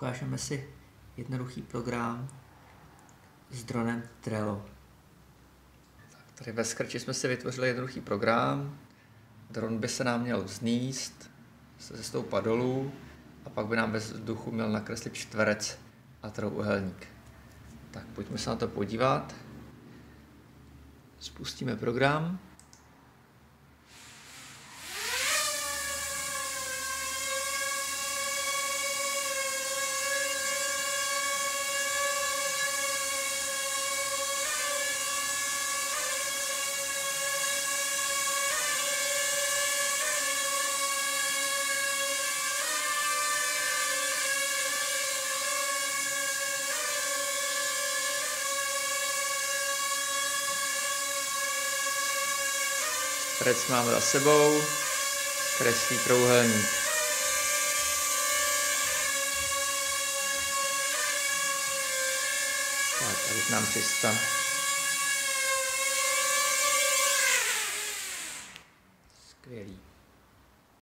ukážeme si jednoduchý program s dronem Trello. Tak tady ve Scratchi jsme si vytvořili jednoduchý program. Dron by se nám měl vzníst, se stoupat dolů a pak by nám ve vzduchu měl nakreslit čtverec a trouhelník. Tak pojďme se na to podívat. Spustíme program. Trec máme za sebou, kreslí trouhelník. Tak, a nám přistane. Skvělý.